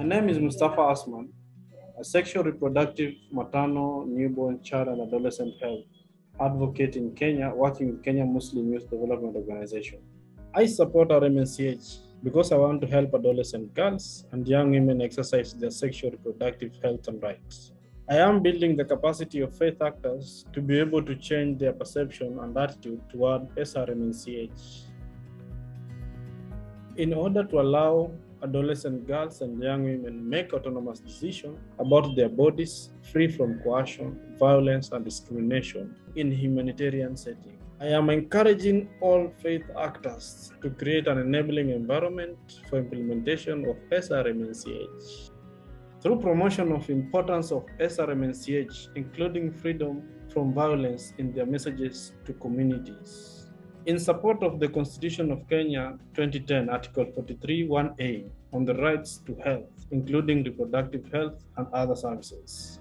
My name is Mustafa Asman, a sexual reproductive, maternal, newborn, child, and adolescent health advocate in Kenya, working with Kenya Muslim Youth Development Organization. I support RMNCH because I want to help adolescent girls and young women exercise their sexual reproductive health and rights. I am building the capacity of faith actors to be able to change their perception and attitude toward SRMNCH. In order to allow adolescent girls and young women make autonomous decisions about their bodies free from coercion, violence, and discrimination in humanitarian setting. I am encouraging all faith actors to create an enabling environment for implementation of SRMNCH. Through promotion of importance of SRMNCH, including freedom from violence in their messages to communities in support of the Constitution of Kenya 2010, Article 43 1A on the rights to health, including reproductive health and other services.